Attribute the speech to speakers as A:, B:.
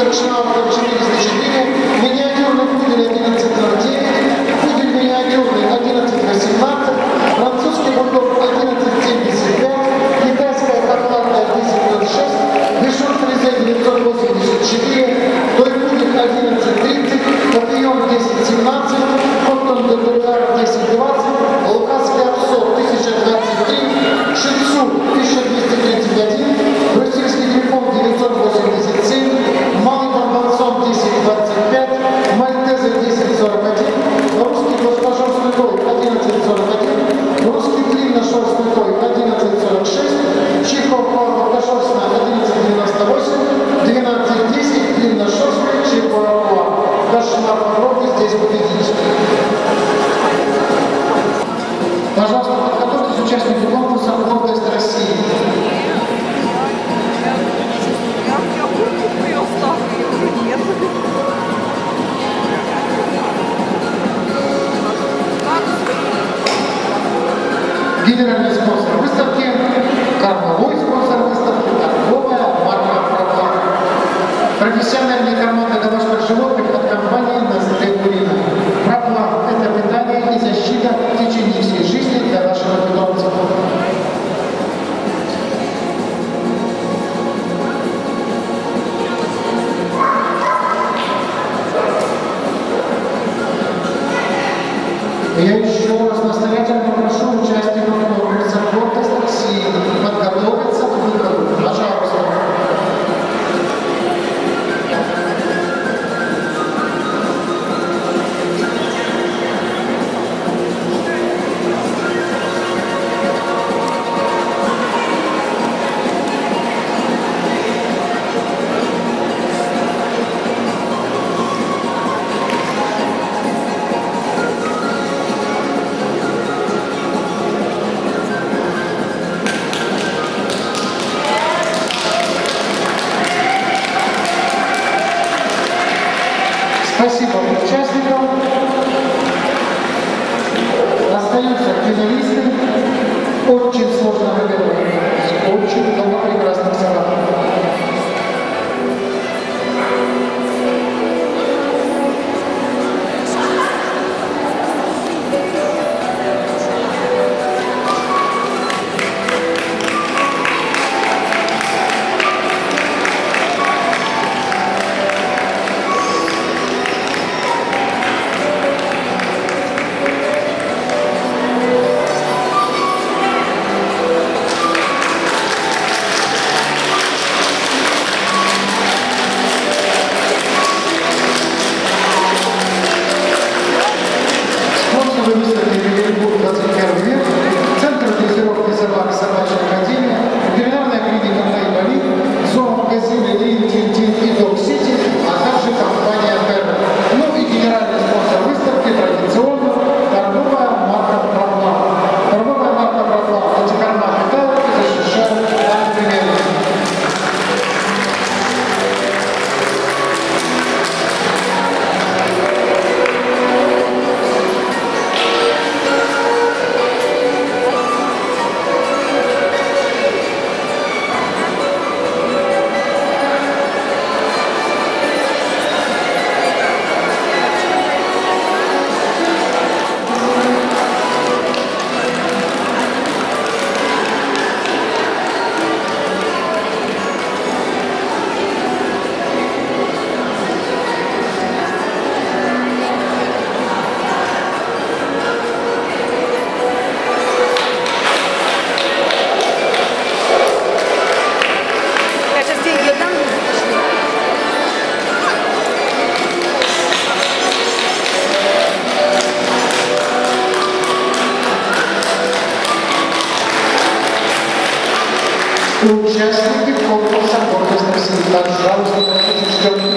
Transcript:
A: Рашинова Капчили 4, миниатюрный пудель 1109, пудель миниатюрный 1118, французский бульдог 1175, китайская карланда 1006, бешут фризель 984, той пудель 1130, подъем 1017, Коттон Дебрюар 1020, Лукасский обсот 1023, Шицу 1231, Брюссельский грифон 980, Николаевна, с помощью того прекрасного o gesto que conta os acordos dos militares já os democratas